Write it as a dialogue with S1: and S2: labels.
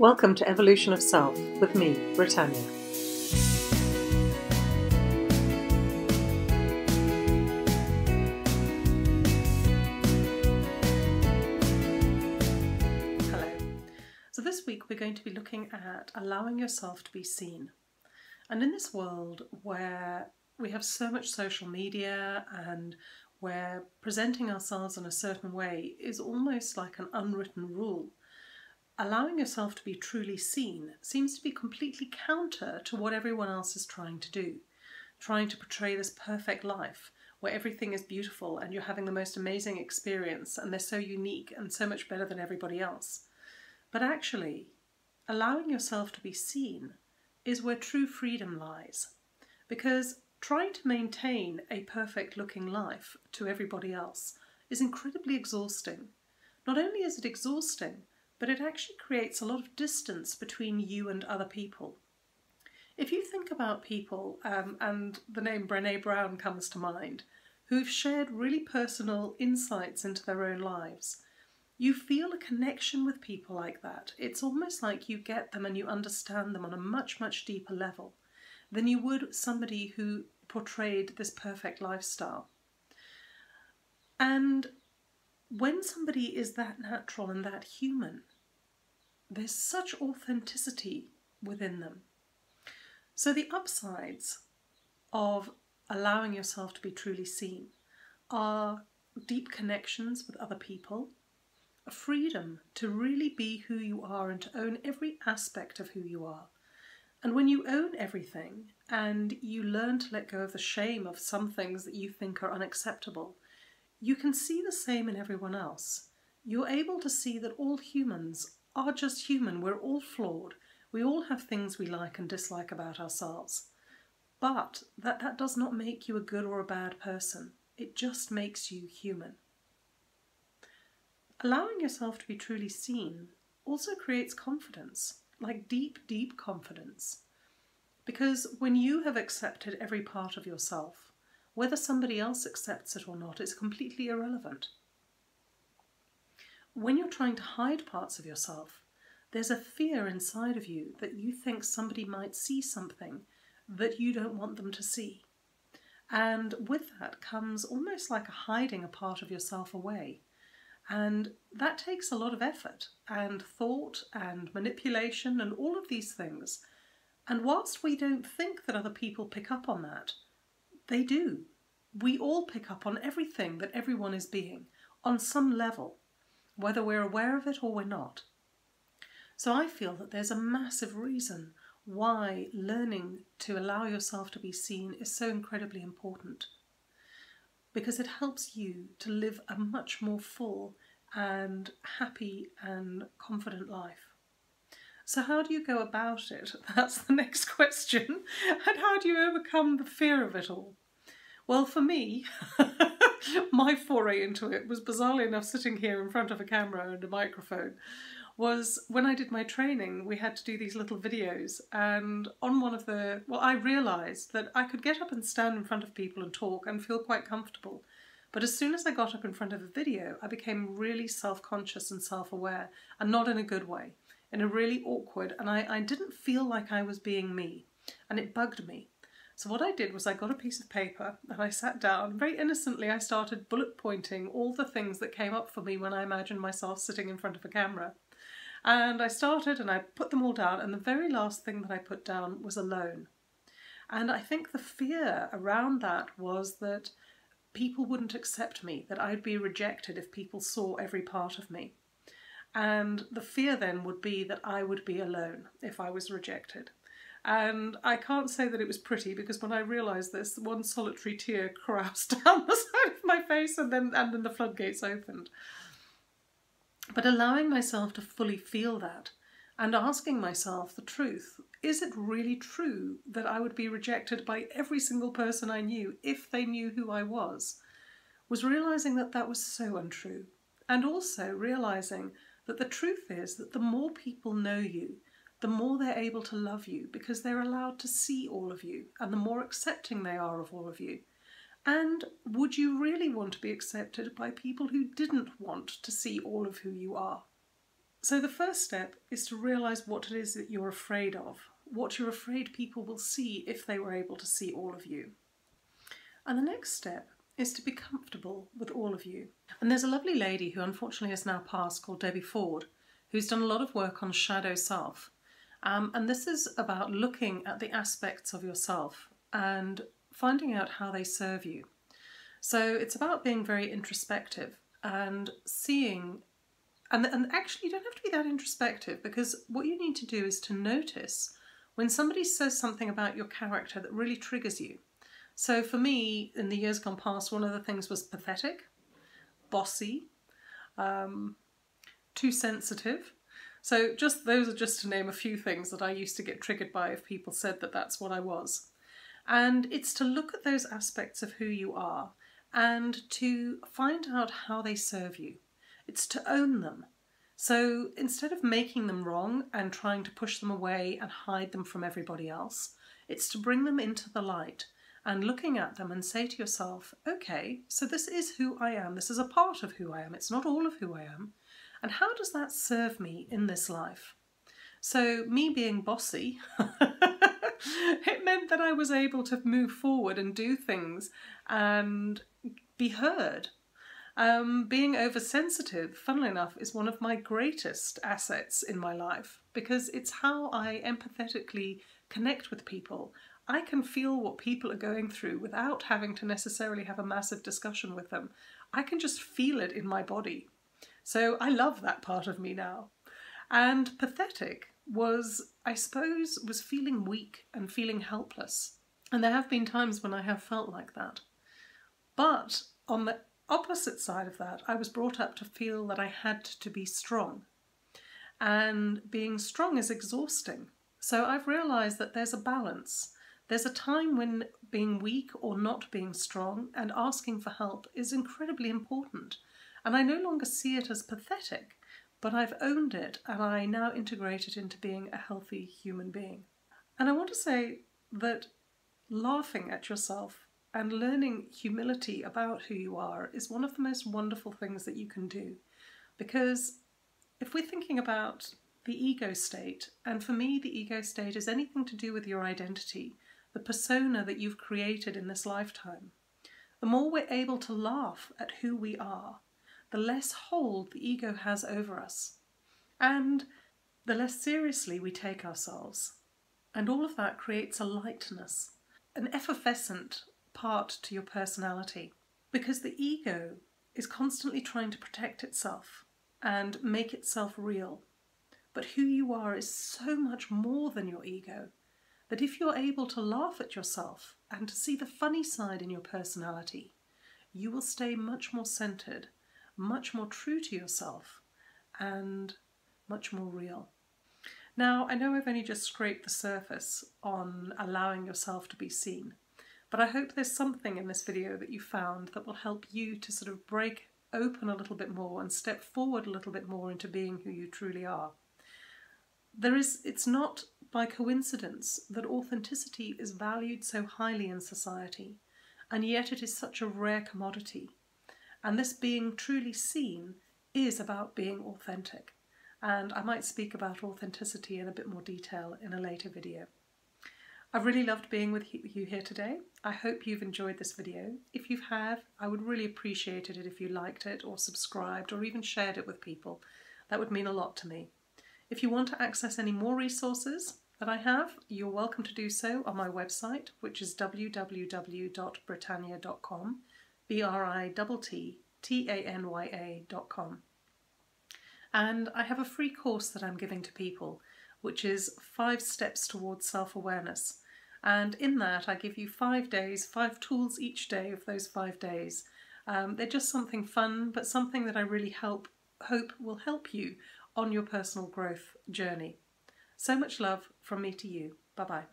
S1: Welcome to Evolution of Self with me, Britt Tanya. Hello. So, this week we're going to be looking at allowing yourself to be seen. And in this world where we have so much social media and where presenting ourselves in a certain way is almost like an unwritten rule, allowing yourself to be truly seen seems to be completely counter to what everyone else is trying to do. Trying to portray this perfect life where everything is beautiful and you're having the most amazing experience and they're so unique and so much better than everybody else. But actually, allowing yourself to be seen is where true freedom lies. Because trying to maintain a perfect looking life to everybody else is incredibly exhausting. Not only is it exhausting, but it actually creates a lot of distance between you and other people. If you think about people, um, and the name Brene Brown comes to mind, who've shared really personal insights into their own lives, you feel a connection with people like that. It's almost like you get them and you understand them on a much, much deeper level than you would somebody who portrayed this perfect lifestyle. And when somebody is that natural and that human, there's such authenticity within them. So, the upsides of allowing yourself to be truly seen are deep connections with other people, a freedom to really be who you are and to own every aspect of who you are. And when you own everything and you learn to let go of the shame of some things that you think are unacceptable, you can see the same in everyone else. You're able to see that all humans are just human. We're all flawed. We all have things we like and dislike about ourselves. But that, that does not make you a good or a bad person. It just makes you human. Allowing yourself to be truly seen also creates confidence, like deep, deep confidence. Because when you have accepted every part of yourself, whether somebody else accepts it or not is completely irrelevant. When you're trying to hide parts of yourself, there's a fear inside of you that you think somebody might see something that you don't want them to see. And with that comes almost like a hiding a part of yourself away. And that takes a lot of effort and thought and manipulation and all of these things. And whilst we don't think that other people pick up on that, they do. We all pick up on everything that everyone is being on some level whether we're aware of it or we're not. So I feel that there's a massive reason why learning to allow yourself to be seen is so incredibly important. Because it helps you to live a much more full and happy and confident life. So, how do you go about it? That's the next question. And how do you overcome the fear of it all? Well, for me, my foray into it was bizarrely enough sitting here in front of a camera and a microphone was when I did my training, we had to do these little videos. And on one of the, well, I realised that I could get up and stand in front of people and talk and feel quite comfortable. But as soon as I got up in front of a video, I became really self conscious and self aware, and not in a good way, in a really awkward, and I, I didn't feel like I was being me. And it bugged me. So what I did was I got a piece of paper and I sat down. Very innocently, I started bullet pointing all the things that came up for me when I imagined myself sitting in front of a camera. And I started and I put them all down, and the very last thing that I put down was alone. And I think the fear around that was that people wouldn't accept me, that I'd be rejected if people saw every part of me. And the fear then would be that I would be alone if I was rejected. And I can't say that it was pretty because when I realised this, one solitary tear crashed down the side of my face and then and then the floodgates opened. But allowing myself to fully feel that and asking myself the truth, is it really true that I would be rejected by every single person I knew if they knew who I was? Was realising that that was so untrue. And also realising that the truth is that the more people know you, the more they're able to love you because they're allowed to see all of you and the more accepting they are of all of you. And would you really want to be accepted by people who didn't want to see all of who you are? So the first step is to realise what it is that you're afraid of, what you're afraid people will see if they were able to see all of you. And the next step is to be comfortable with all of you. And there's a lovely lady who unfortunately has now passed called Debbie Ford, who's done a lot of work on shadow self. Um, and this is about looking at the aspects of yourself and finding out how they serve you. So it's about being very introspective and seeing, and, and actually you don't have to be that introspective because what you need to do is to notice when somebody says something about your character that really triggers you. So for me, in the years gone past, one of the things was pathetic, bossy, um, too sensitive. So just those are just to name a few things that I used to get triggered by if people said that that's what I was. And it's to look at those aspects of who you are and to find out how they serve you. It's to own them. So instead of making them wrong and trying to push them away and hide them from everybody else, it's to bring them into the light and looking at them and say to yourself, okay, so this is who I am. This is a part of who I am. It's not all of who I am. And how does that serve me in this life? So, me being bossy, it meant that I was able to move forward and do things and be heard. Um, being oversensitive, funnily enough, is one of my greatest assets in my life because it's how I empathetically connect with people. I can feel what people are going through without having to necessarily have a massive discussion with them. I can just feel it in my body. So I love that part of me now. And pathetic was, I suppose, was feeling weak and feeling helpless. And there have been times when I have felt like that. But on the opposite side of that, I was brought up to feel that I had to be strong. And being strong is exhausting. So I've realised that there's a balance. There's a time when being weak or not being strong and asking for help is incredibly important. And I no longer see it as pathetic, but I've owned it and I now integrate it into being a healthy human being. And I want to say that laughing at yourself and learning humility about who you are is one of the most wonderful things that you can do. Because if we're thinking about the ego state, and for me, the ego state is anything to do with your identity, the persona that you've created in this lifetime. The more we're able to laugh at who we are, the less hold the ego has over us, and the less seriously we take ourselves. And all of that creates a lightness, an effervescent part to your personality, because the ego is constantly trying to protect itself and make itself real. But who you are is so much more than your ego that if you're able to laugh at yourself and to see the funny side in your personality, you will stay much more centered, much more true to yourself, and much more real. Now, I know I've only just scraped the surface on allowing yourself to be seen, but I hope there's something in this video that you found that will help you to sort of break open a little bit more and step forward a little bit more into being who you truly are. There is, it's not by coincidence that authenticity is valued so highly in society, and yet it is such a rare commodity. And this being truly seen is about being authentic. And I might speak about authenticity in a bit more detail in a later video. I've really loved being with you here today. I hope you've enjoyed this video. If you have, I would really appreciate it if you liked it or subscribed or even shared it with people. That would mean a lot to me. If you want to access any more resources that I have, you're welcome to do so on my website, which is www.brittanya.com, B-R-I-T-T-A-N-Y-A.com. And I have a free course that I'm giving to people, which is Five Steps Towards Self-Awareness. And in that, I give you five days, five tools each day of those five days. Um, they're just something fun, but something that I really help hope will help you on your personal growth journey. So much love from me to you. Bye bye.